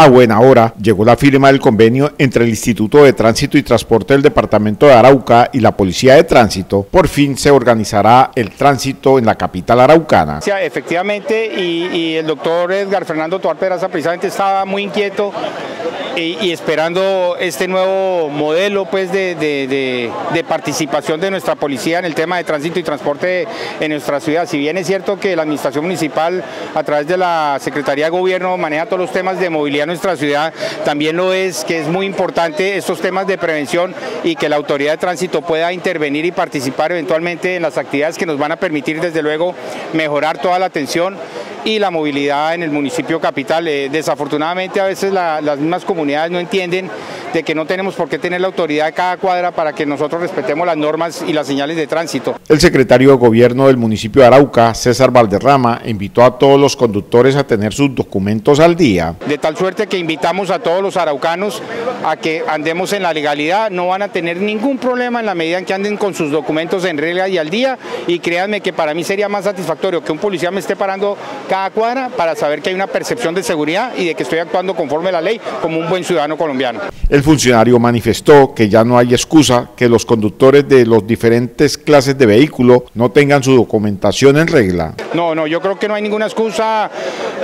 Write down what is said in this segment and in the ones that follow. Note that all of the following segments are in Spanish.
A buena hora llegó la firma del convenio entre el Instituto de Tránsito y Transporte del Departamento de Arauca y la Policía de Tránsito. Por fin se organizará el tránsito en la capital araucana. Sí, efectivamente, y, el doctor Edgar Fernando Toar Peraza precisamente estaba muy inquieto y, esperando este nuevo modelo pues, de, de, participación de nuestra policía en el tema de tránsito y transporte en nuestra ciudad. Si bien es cierto que la administración municipal a través de la Secretaría de Gobierno maneja todos los temas de movilidad nuestra ciudad, también lo es que es muy importante estos temas de prevención y que la autoridad de tránsito pueda intervenir y participar eventualmente en las actividades que nos van a permitir desde luego mejorar toda la atención y la movilidad en el municipio capital. Eh, desafortunadamente a veces las mismas comunidades no entienden de que no tenemos por qué tener la autoridad de cada cuadra para que nosotros respetemos las normas y las señales de tránsito. El secretario de Gobierno del municipio de Arauca, César Valderrama, invitó a todos los conductores a tener sus documentos al día. De tal suerte que invitamos a todos los araucanos a que andemos en la legalidad, no van a tener ningún problema en la medida en que anden con sus documentos en regla y al día y créanme que para mí sería más satisfactorio que un policía me esté parando cada cuadra para saber que hay una percepción de seguridad y de que estoy actuando conforme a la ley como un buen ciudadano colombiano. El funcionario manifestó que ya no hay excusa que los conductores de los diferentes clases de vehículo no tengan su documentación en regla. No, no, yo creo que no hay ninguna excusa,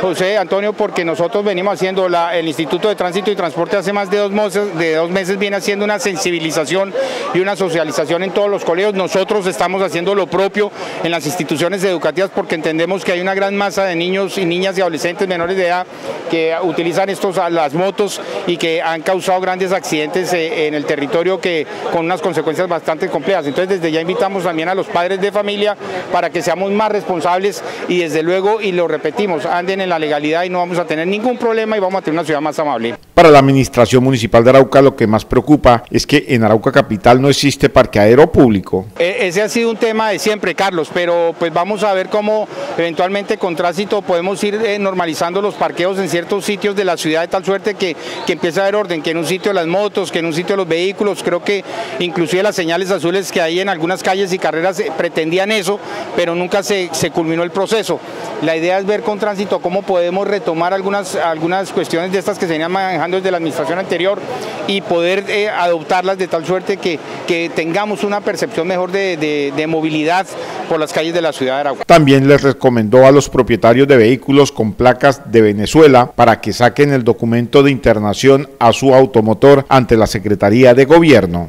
José Antonio, porque nosotros venimos haciendo, el Instituto de Tránsito y Transporte hace más de dos, meses, de dos meses viene haciendo una sensibilización y una socialización en todos los colegios. Nosotros estamos haciendo lo propio en las instituciones educativas porque entendemos que hay una gran masa de niños y niñas y adolescentes menores de edad que utilizan estos, las motos y que han causado grandes grandes accidentes eh, en el territorio que con unas consecuencias bastante complejas. Entonces desde ya invitamos también a los padres de familia para que seamos más responsables y desde luego, y lo repetimos, anden en la legalidad y no vamos a tener ningún problema y vamos a tener una ciudad más amable. Para la administración municipal de Arauca lo que más preocupa es que en Arauca Capital no existe parqueadero público. E, ese ha sido un tema de siempre, Carlos, pero pues vamos a ver cómo eventualmente con tránsito podemos ir eh, normalizando los parqueos en ciertos sitios de la ciudad de tal suerte que, que empiece a haber orden, que en un sitio las motos, que en un sitio los vehículos, creo que inclusive las señales azules que hay en algunas calles y carreras eh, pretendían eso, pero nunca se, se culminó el proceso. La idea es ver con tránsito cómo podemos retomar algunas, algunas cuestiones de estas que se venían manejando desde la administración anterior y poder eh, adoptarlas de tal suerte que, que tengamos una percepción mejor de, de, movilidad por las calles de la ciudad de Arauca. También les recomendó a los propietarios de vehículos con placas de Venezuela para que saquen el documento de internación a su automotor ante la Secretaría de Gobierno.